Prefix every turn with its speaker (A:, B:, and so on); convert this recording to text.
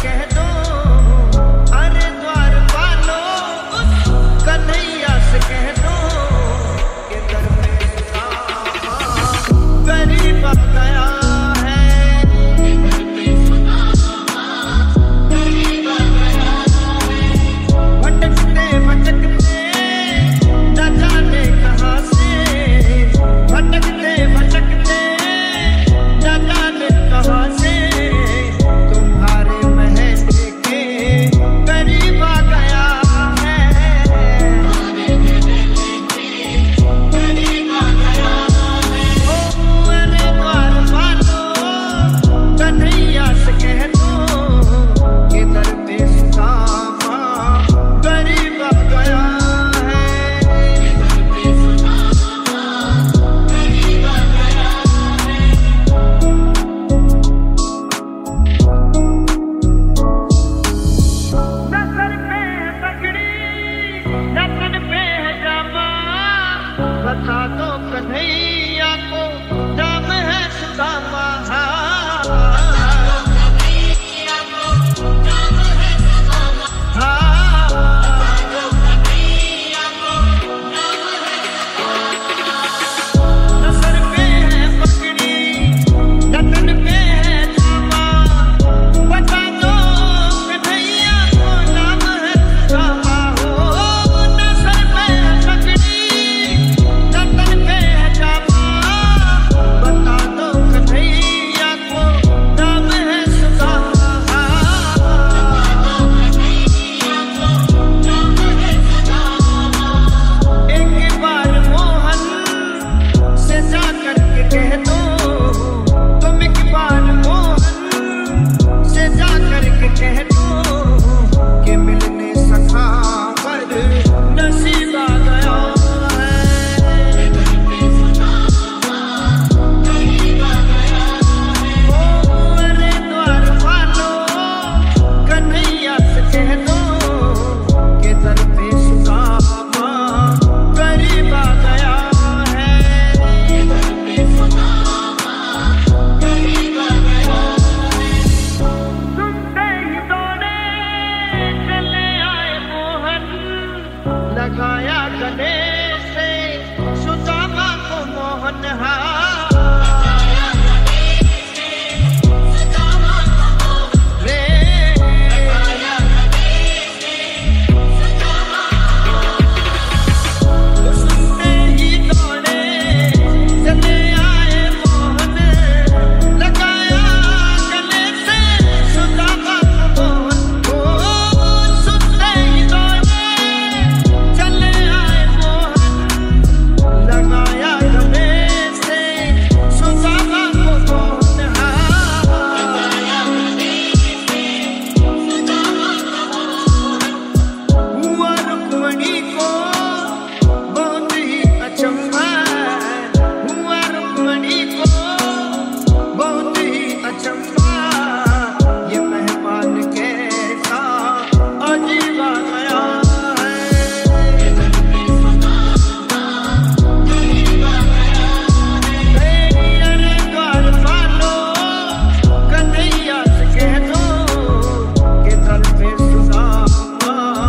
A: Get. es? تھا تو کہیں